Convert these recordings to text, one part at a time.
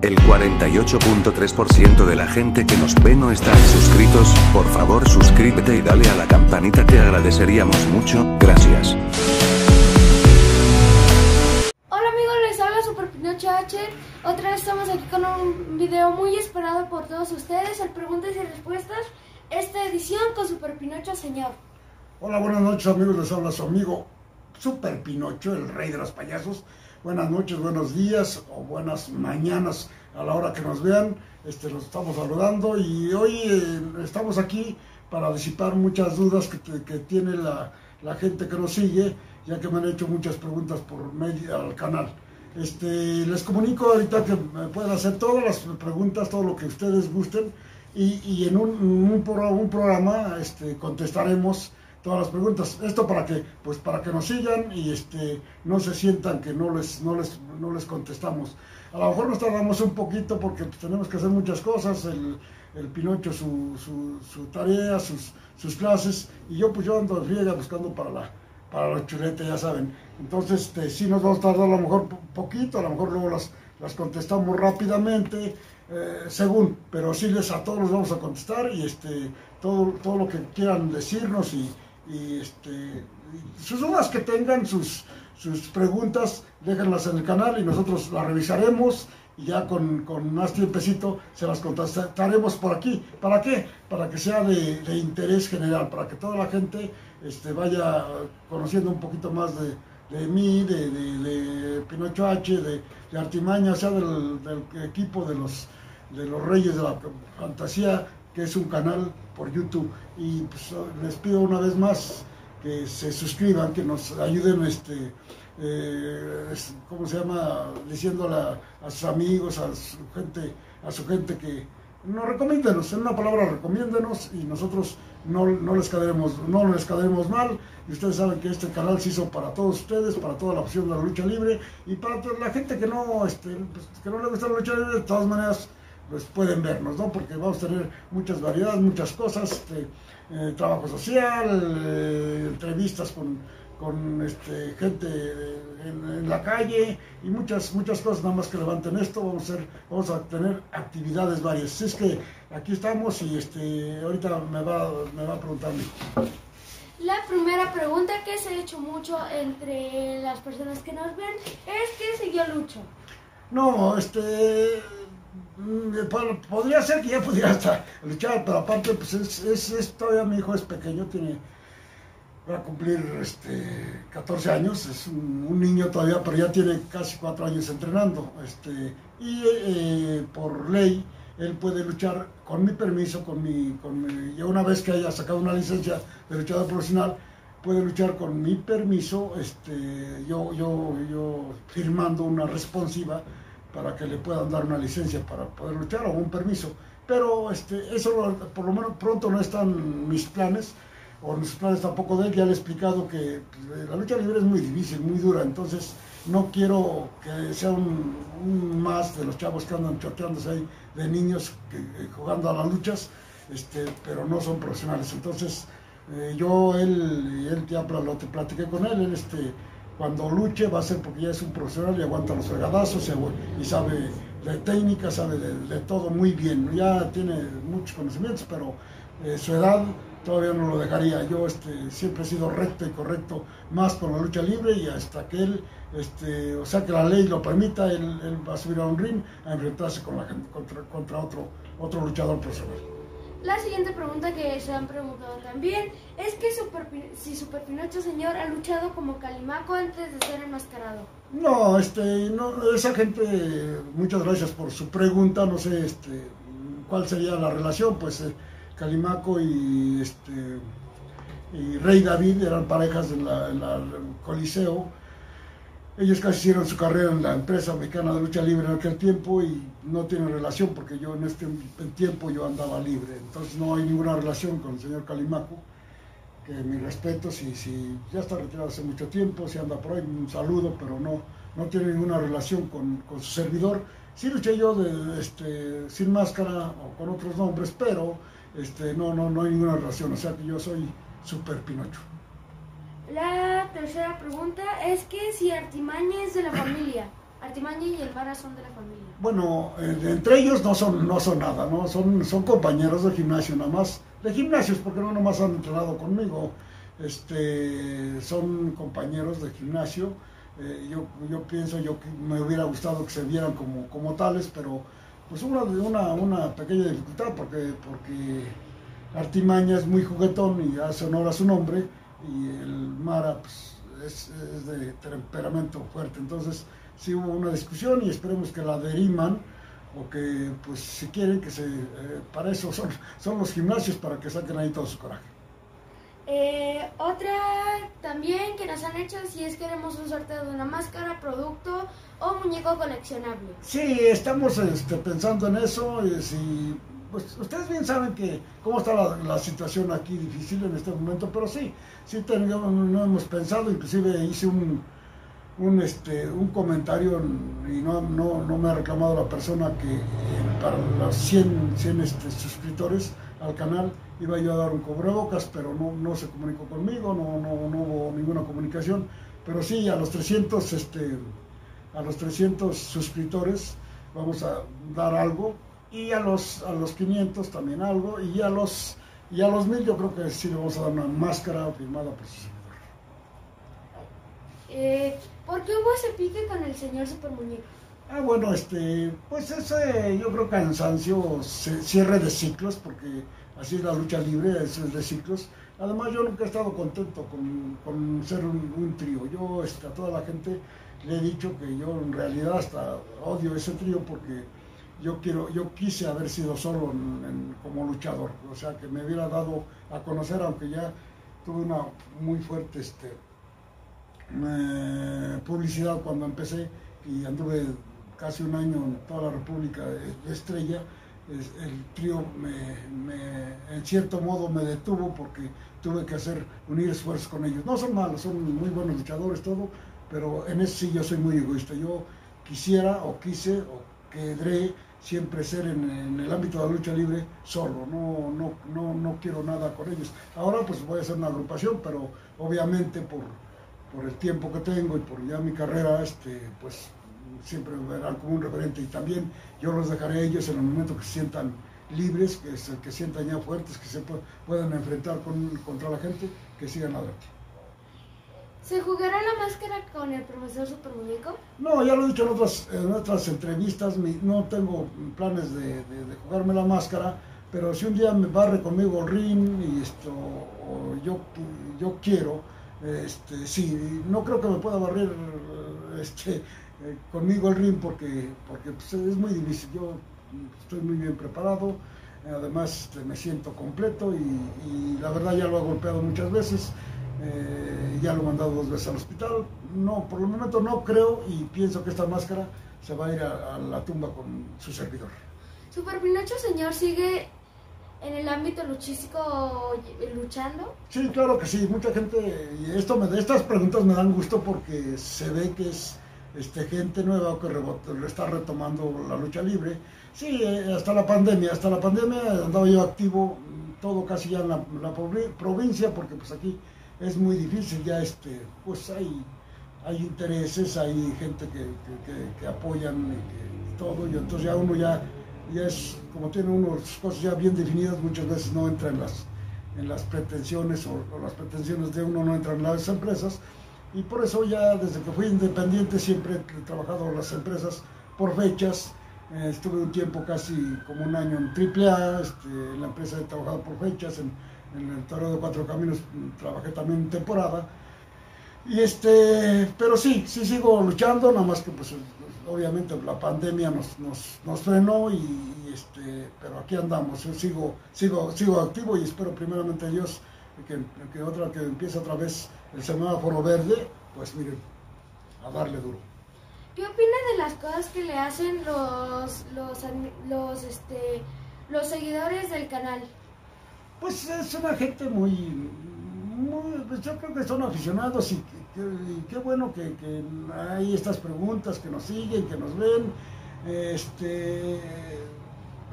El 48.3% de la gente que nos ve no están suscritos, por favor suscríbete y dale a la campanita te agradeceríamos mucho, gracias. Hola amigos, les habla Super Pinocho H. Otra vez estamos aquí con un video muy esperado por todos ustedes, el preguntas y respuestas, esta edición con Super Pinocho Señor. Hola, buenas noches amigos, les habla su amigo Super Pinocho, el rey de los payasos. Buenas noches, buenos días o buenas mañanas a la hora que nos vean. Este, los estamos saludando y hoy eh, estamos aquí para disipar muchas dudas que, que tiene la, la, gente que nos sigue, ya que me han hecho muchas preguntas por medio al canal. Este, les comunico ahorita que me pueden hacer todas las preguntas, todo lo que ustedes gusten y, y en un, un, un programa este, contestaremos todas las preguntas. Esto para que, pues para que nos sigan y este, no se sientan que no les, no les, no les contestamos. A lo mejor nos tardamos un poquito porque pues, tenemos que hacer muchas cosas, el, el Pinocho su, su, su, tarea, sus, sus clases, y yo pues yo ando riega buscando para la, para los chuletes, ya saben. Entonces, este, sí nos vamos a tardar a lo mejor poquito, a lo mejor luego las, las contestamos rápidamente, eh, según, pero sí les a todos los vamos a contestar y este, todo, todo lo que quieran decirnos y, y este, sus dudas que tengan, sus, sus preguntas, déjenlas en el canal y nosotros las revisaremos y ya con, con, más tiempecito se las contestaremos por aquí. ¿Para qué? Para que sea de, interés general, para que toda la gente este, vaya conociendo un poquito más de, de mí, de, de, Pinocho H, de, Artimaña, sea del, del, equipo de los, de los Reyes de la Fantasía, que es un canal por YouTube. Y pues, les pido una vez más que se suscriban, que nos ayuden, este, eh, ¿cómo se llama? Diciéndole a, sus amigos, a su gente, a su gente que nos recomiéndenos, en una palabra recomiéndenos y nosotros no, no, les caeremos, no les caeremos mal. Y ustedes saben que este canal se hizo para todos ustedes, para toda la opción de la lucha libre y para la gente que no, este, pues, que no le gusta la lucha libre, de todas maneras pues pueden vernos, ¿no? Porque vamos a tener muchas variedades, muchas cosas, este, eh, trabajo social, eh, entrevistas con, con este, gente en, en, la calle y muchas, muchas cosas nada más que levanten esto, vamos a, hacer, vamos a tener actividades varias. Así es que aquí estamos y este, ahorita me va, me va a preguntar La primera pregunta que se ha hecho mucho entre las personas que nos ven es ¿qué siguió Lucho? No, este podría ser que ya pudiera hasta luchar, pero aparte, pues es, es, es, todavía mi hijo es pequeño, tiene, va a cumplir este, 14 años, es un, un, niño todavía, pero ya tiene casi 4 años entrenando. Este, y eh, por ley, él puede luchar con mi permiso, con mi, con mi, ya una vez que haya sacado una licencia de luchador profesional, puede luchar con mi permiso, este, yo, yo, yo firmando una responsiva para que le puedan dar una licencia para poder luchar o un permiso. Pero este, eso por lo menos pronto no están mis planes, o mis planes tampoco de él. Ya le he explicado que pues, la lucha libre es muy difícil, muy dura, entonces no quiero que sea un, más de los chavos que andan choteándose ahí de niños eh, jugando a las luchas, este, pero no son profesionales. Entonces eh, yo, él, él ya lo te platiqué con él, él este, cuando luche va a ser porque ya es un profesional y aguanta los fregadazos y sabe de técnica, sabe de, todo muy bien. Ya tiene muchos conocimientos, pero eh, su edad todavía no lo dejaría. Yo este, siempre he sido recto y correcto más con la lucha libre y hasta que él, este, o sea que la ley lo permita, él, va a subir a un ring a enfrentarse contra, otro luchador profesional. La siguiente pregunta que se han preguntado también es que Super, si Super Pinocho Señor ha luchado como Calimaco antes de ser enmascarado. No, este, no, esa gente, muchas gracias por su pregunta, no sé este, cuál sería la relación, pues eh, Calimaco y, este, y Rey David eran parejas en, la, el Coliseo ellos casi hicieron su carrera en la empresa mexicana de lucha libre en aquel tiempo y no tienen relación porque yo en este tiempo yo andaba libre. Entonces no hay ninguna relación con el señor Calimaco, que mi respeto, si, si ya está retirado hace mucho tiempo, si anda por ahí, un saludo, pero no, no tiene ninguna relación con, con su servidor. Sí luché yo de, este, sin máscara o con otros nombres, pero este, no, no, no hay ninguna relación, o sea que yo soy super Pinocho. La tercera pregunta es que si Artimaña es de la familia. Artimaña y el Vara son de la familia. Bueno, eh, entre ellos no son, no son nada, ¿no? Son, son compañeros de gimnasio nada más. De gimnasios, porque no nomás han entrenado conmigo. Este, son compañeros de gimnasio. Eh, yo, yo pienso, yo que me hubiera gustado que se vieran como, como tales, pero pues una, una, una pequeña dificultad porque, porque Artimaña es muy juguetón y hace honor a su nombre y el Mara pues, es, es de temperamento fuerte. Entonces, sí hubo una discusión y esperemos que la deriman o que, pues, si quieren, que se, eh, para eso son, son los gimnasios, para que saquen ahí todo su coraje. Eh, otra también que nos han hecho si es queremos un sorteo de una máscara, producto o muñeco coleccionable. Sí, estamos este, pensando en eso. Y si, pues, ustedes bien saben que cómo está la, situación aquí difícil en este momento, pero sí, sí tenemos, no hemos pensado, inclusive hice un, un, este, un comentario y no, no, no, me ha reclamado la persona que eh, para los 100, 100 este, suscriptores al canal iba yo a dar un cobrebocas, pero no, no se comunicó conmigo, no, no, no, hubo ninguna comunicación. Pero sí, a los 300, este, a los 300 suscriptores vamos a dar algo y a los, a los 500 también algo y a los, y a los 1000 yo creo que sí le vamos a dar una máscara firmada por su servidor. Eh, ¿Por qué hubo ese pique con el señor Super Muñeco? Ah, bueno, este, pues ese, yo creo cansancio, cierre de ciclos, porque así es la lucha libre, es de ciclos. Además, yo nunca he estado contento con, con ser un, un, trío. Yo este, a toda la gente le he dicho que yo en realidad hasta odio ese trío porque yo quiero, yo quise haber sido solo como luchador, o sea, que me hubiera dado a conocer, aunque ya tuve una muy fuerte este, eh, publicidad cuando empecé y anduve casi un año en toda la República de Estrella, el trío me, en cierto modo me detuvo porque tuve que hacer unir esfuerzos con ellos. No son malos, son muy buenos luchadores, todo, pero en ese sí yo soy muy egoísta. Yo quisiera o quise o querré siempre ser en, el ámbito de la lucha libre solo, no, no, no, no quiero nada con ellos. Ahora pues voy a hacer una agrupación, pero obviamente por, por el tiempo que tengo y por ya mi carrera, este, pues siempre me verán como un referente y también yo los dejaré a ellos en el momento que se sientan libres, que, se, que sientan ya fuertes, que se puedan enfrentar con, contra la gente, que sigan adelante. ¿Se jugará la máscara con el profesor Super Muñeco? No, ya lo he dicho en otras, en otras entrevistas, no tengo planes de, jugarme la máscara, pero si un día me barre conmigo el ring y esto, o yo, yo quiero, este, sí, no creo que me pueda barrer este, eh, conmigo el ring porque, porque pues, es muy difícil. Yo estoy muy bien preparado, además este, me siento completo y, y, la verdad ya lo he golpeado muchas veces, eh, ya lo he mandado dos veces al hospital. No, por el momento no creo y pienso que esta máscara se va a ir a, a la tumba con su servidor. Super Pinocho, señor, sigue en el ámbito luchístico luchando? Sí, claro que sí, mucha gente, y esto me, estas preguntas me dan gusto porque se ve que es este, gente nueva que está retomando la lucha libre. Sí, eh, hasta la pandemia, hasta la pandemia andaba yo activo todo casi ya en la, la provincia porque pues aquí es muy difícil ya este, pues hay, hay intereses, hay gente que, que, apoyan y todo, y entonces ya uno ya y es como tiene unas cosas ya bien definidas, muchas veces no entra en las, en las pretensiones o, las pretensiones de uno no entran en las empresas. Y por eso ya desde que fui independiente siempre he trabajado en las empresas por fechas, estuve un tiempo casi como un año en AAA, este, en la empresa he trabajado por fechas, en, en el Toreo de Cuatro Caminos trabajé también temporada y este, pero sí, sí sigo luchando, nada más que pues obviamente la pandemia nos, nos, nos frenó y, este, pero aquí andamos, yo sigo, sigo, sigo activo y espero primeramente Dios que, que, otra, que empiece otra vez el semáforo verde, pues miren, a darle duro. ¿Qué opina de las cosas que le hacen los, los, los, este, los seguidores del canal? Pues es una gente muy, muy pues yo creo que son aficionados y qué bueno que, hay estas preguntas que nos siguen, que nos ven. Este,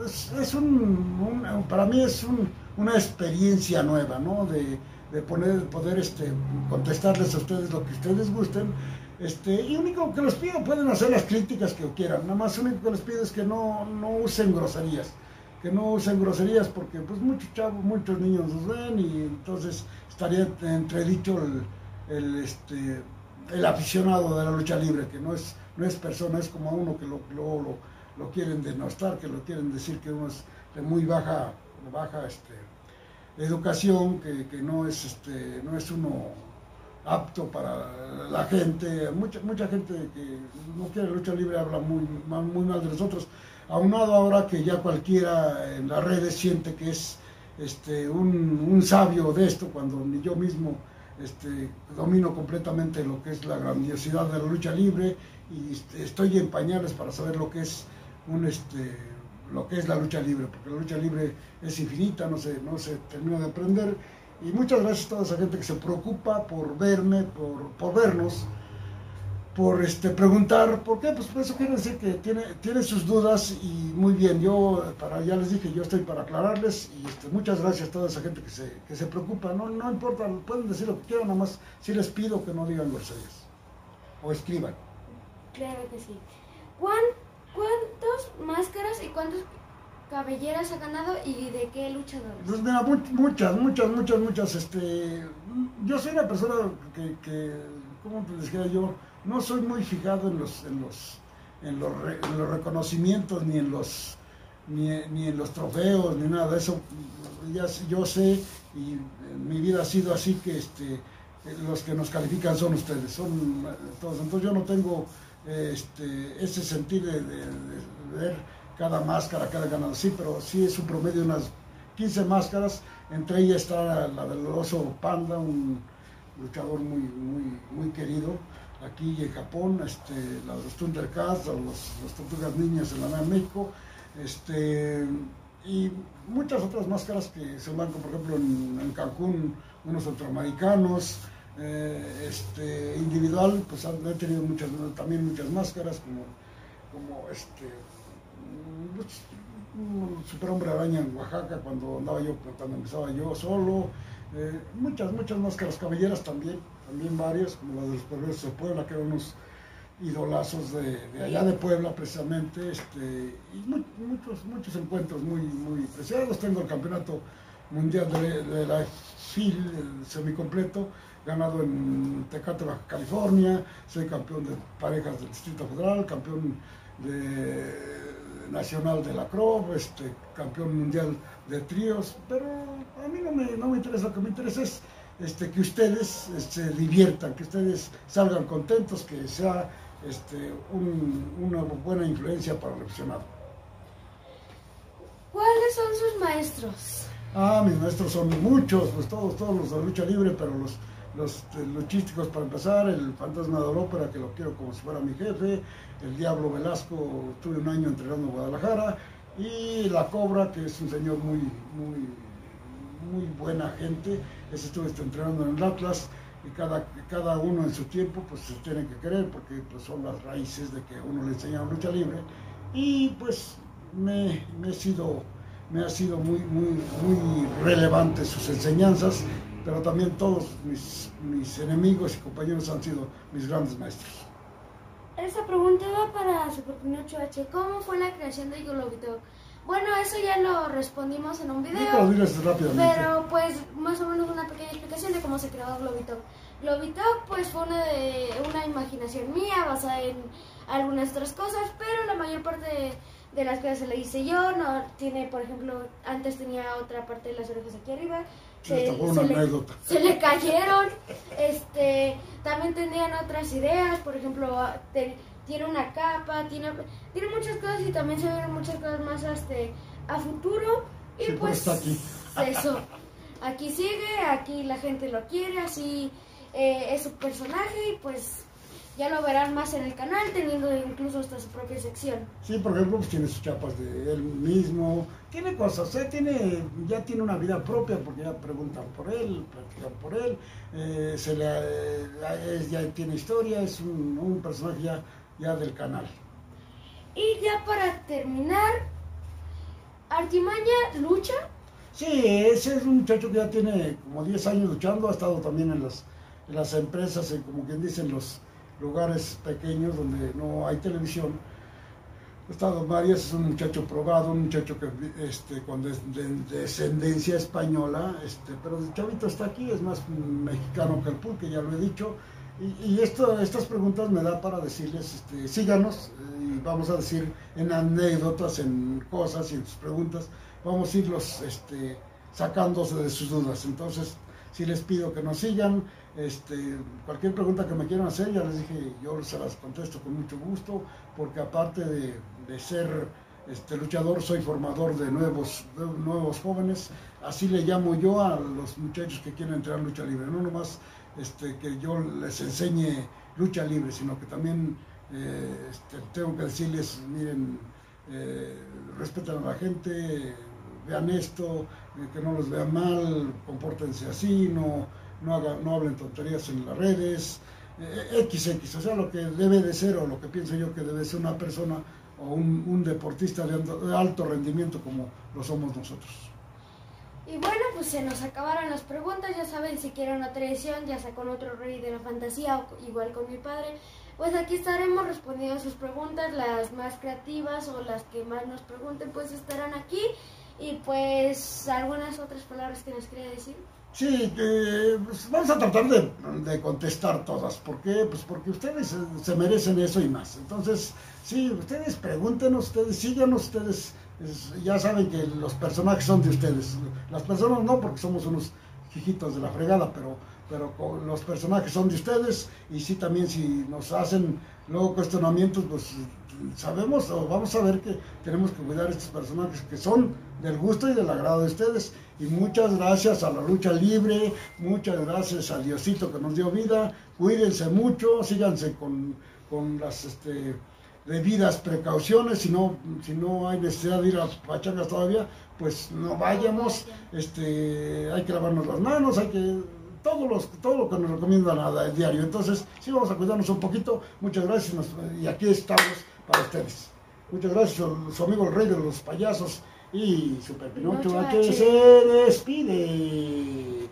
es, es un, para mí es un, una experiencia nueva, ¿no? De, poner, poder este, contestarles a ustedes lo que ustedes gusten. Este, y único que les pido, pueden hacer las críticas que quieran, nada más único que les pido es que no usen groserías, que no usen groserías porque pues muchos chavos, muchos niños nos ven y entonces estaría entredicho el, el, este, el aficionado de la lucha libre, que no es, no es persona, es como a uno que lo, lo, lo, quieren denostar, que lo quieren decir que uno es de muy baja, baja este, educación, que, que no, es, este, no es uno apto para la gente. Mucha, mucha gente que no quiere lucha libre habla muy, muy mal de nosotros. Aunado ahora que ya cualquiera en las redes siente que es este, un, un sabio de esto, cuando ni yo mismo este, domino completamente lo que es la grandiosidad de la lucha libre y este, estoy en pañales para saber lo que es un este, lo que es la lucha libre, porque la lucha libre es infinita, no se, no se termina de aprender. Y muchas gracias a toda esa gente que se preocupa por verme, por, por vernos, por este, preguntar, ¿por qué? Pues eso quiere decir que tiene, tiene sus dudas y muy bien, yo para, ya les dije, yo estoy para aclararles y este, muchas gracias a toda esa gente que se, que se preocupa, no, no importa, pueden decir lo que quieran, nada más si les pido que no digan groserías o escriban. Claro que sí. ¿Cuán, ¿Cuántas máscaras y cuántos cabelleras ha ganado y de qué luchadores? Pues mira, muchas, muchas, muchas, muchas. Este, yo soy una persona que, que ¿cómo te decía yo? No soy muy fijado en los, en los, en los, en los reconocimientos ni en los, ni, ni, en los trofeos ni nada de eso. Ya, yo sé y mi vida ha sido así que este, los que nos califican son ustedes, son todos. Entonces yo no tengo este, ese sentido de, de ver cada máscara, cada ganador. Sí, pero sí es un promedio de unas 15 máscaras. Entre ellas está la del oso panda, un luchador muy, muy, muy querido aquí en Japón, este, la los Thundercats, los, los Tortugas Niñas en la de México, este, y muchas otras máscaras que se van, por ejemplo en, Cancún, unos centroamericanos, eh, este, individual, pues he tenido muchas, también muchas máscaras, como, como este, un superhombre araña en Oaxaca cuando andaba yo, cuando empezaba yo solo, eh, muchas, muchas máscaras cabelleras también, también varias, como las de los perversos de Puebla, que eran unos idolazos de, allá de Puebla precisamente, este, y muchos, muchos encuentros muy, muy preciados. Tengo el campeonato mundial de, la FIL, el semicompleto, ganado en Tecate, California, soy campeón de parejas del Distrito Federal, campeón de nacional de la CROB, este, campeón mundial de tríos, pero a mí no me, no me interesa, lo que me interesa es este, que ustedes se este, diviertan, que ustedes salgan contentos, que sea este, una buena influencia para el aficionado. ¿Cuáles son sus maestros? Ah, mis maestros son muchos, pues todos, todos los de lucha libre, pero los los luchísticos para empezar, el fantasma de la ópera, que lo quiero como si fuera mi jefe, el Diablo Velasco, tuve un año entrenando en Guadalajara, y la Cobra, que es un señor muy, muy, muy buena gente, ese estuve entrenando en el Atlas, y cada, cada uno en su tiempo pues se tiene que querer, porque pues, son las raíces de que uno le enseña lucha libre, y pues me, me, he sido, me ha sido muy, muy, muy relevante sus enseñanzas, pero también todos mis, mis enemigos y compañeros han sido mis grandes maestros. Esta pregunta va para Super Pinocho H. ¿Cómo fue la creación de Globito? Bueno, eso ya lo respondimos en un video. Pero pues más o menos una pequeña explicación de cómo se creó Globito. Globito pues fue una, de, una imaginación mía basada en algunas otras cosas, pero la mayor parte de, las cosas se la hice yo. No tiene, por ejemplo, antes tenía otra parte de las orejas aquí arriba se, le, cayeron, este, también tenían otras ideas, por ejemplo, ah, tiene una capa, tiene, tiene muchas cosas y también se ven muchas cosas más este, a futuro y pues eso, aquí sigue, aquí la gente lo quiere, así eh, es su personaje y pues ya lo verán más en el canal, teniendo incluso hasta su propia sección. Sí, por ejemplo, pues tiene sus chapas de él mismo, tiene cosas, ¿eh? tiene, ya tiene una vida propia porque ya preguntan por él, practican por él, eh, se le, eh, ya tiene historia, es un, personaje ya, ya del canal. Y ya para terminar, Artimaña lucha. Sí, ese es un muchacho que ya tiene como 10 años luchando, ha estado también en las, en las empresas, como quien dicen, los lugares pequeños donde no hay televisión. Estado Marías es un muchacho probado, un muchacho que, este, con descendencia española, este, pero el chavito está aquí, es más mexicano que el pulque, ya lo he dicho. Y, esto, estas preguntas me da para decirles, este, síganos eh, y vamos a decir en anécdotas, en cosas y en sus preguntas, vamos a irlos este, sacándose de sus dudas. Entonces, si les pido que nos sigan, este, cualquier pregunta que me quieran hacer, ya les dije, yo se las contesto con mucho gusto, porque aparte de, ser este, luchador, soy formador de nuevos, nuevos jóvenes, así le llamo yo a los muchachos que quieren entrar en lucha libre, no nomás este, que yo les enseñe lucha libre, sino que también eh, este, tengo que decirles, miren, eh, respeten a la gente, vean esto, eh, que no los vean mal, compórtense así, no, no, no hablen tonterías en las redes, XX, eh, o sea, lo que debe de ser o lo que pienso yo que debe ser una persona o un, deportista de, alto rendimiento como lo somos nosotros. Y bueno, pues se nos acabaron las preguntas, ya saben, si quieren una tradición, ya sea con otro rey de la fantasía o igual con mi padre, pues aquí estaremos respondiendo sus preguntas, las más creativas o las que más nos pregunten, pues estarán aquí. Y pues algunas otras palabras que nos quería decir. Sí, pues, vamos a tratar de, contestar todas. ¿Por qué? Pues porque ustedes se merecen eso y más. Entonces, sí, ustedes pregúntenos, ustedes síganos, ustedes ya saben que los personajes son de ustedes. Las personas no, porque somos unos hijitos de la fregada, pero, pero los personajes son de ustedes y sí también si nos hacen luego cuestionamientos, pues sabemos o vamos a ver que tenemos que cuidar estos personajes que son del gusto y del agrado de ustedes. Y muchas gracias a la lucha libre, muchas gracias a Diosito que nos dio vida. Cuídense mucho, síganse con, las este, debidas precauciones. Si no, si no hay necesidad de ir a pachangas todavía, pues no vayamos. Este, hay que lavarnos las manos, hay que todo, los, todo lo que nos recomiendan a, diario. Entonces, sí vamos a cuidarnos un poquito. Muchas gracias y aquí estamos para ustedes. Muchas gracias, su amigo el rey de los payasos y Super Pinocho H se despide.